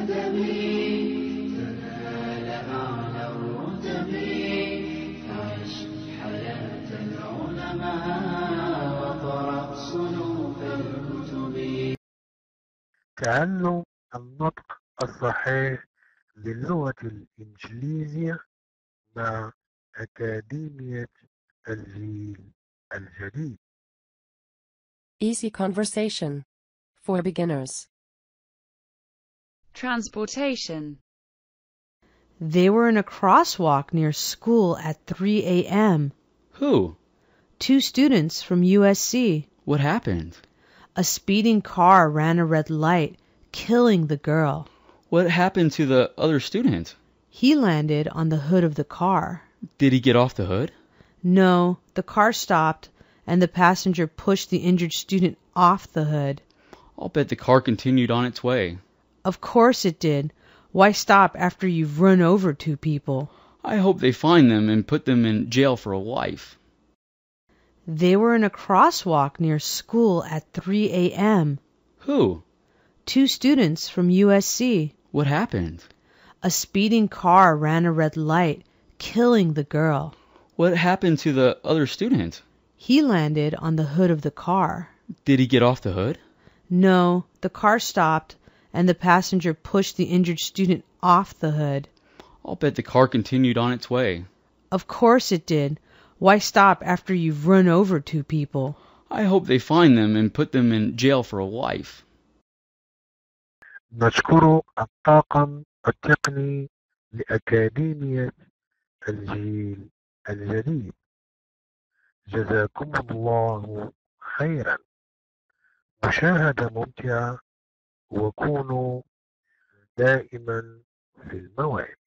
الأدب تنال أعلى الرتب فعش حياة العلماء وقرأ صنوف الكتب تعلم النطق الصحيح للغة الإنجليزية مع أكاديمية الجيل الجديد Easy conversation. For beginners. Transportation. They were in a crosswalk near school at 3 a.m. Who? Two students from USC. What happened? A speeding car ran a red light, killing the girl. What happened to the other student? He landed on the hood of the car. Did he get off the hood? No, the car stopped and the passenger pushed the injured student off the hood. I'll bet the car continued on its way. Of course it did. Why stop after you've run over two people? I hope they find them and put them in jail for a life. They were in a crosswalk near school at 3 a.m. Who? Two students from USC. What happened? A speeding car ran a red light, killing the girl. What happened to the other student? He landed on the hood of the car. Did he get off the hood? No, the car stopped and the passenger pushed the injured student off the hood. I'll bet the car continued on its way. Of course it did. Why stop after you've run over two people? I hope they find them and put them in jail for life. نشكر الطاقم التقني لأكاديمية الجيل الجديد جزاكم الله خيرا مشاهدة ممتعة وكونوا دائما في الموعد.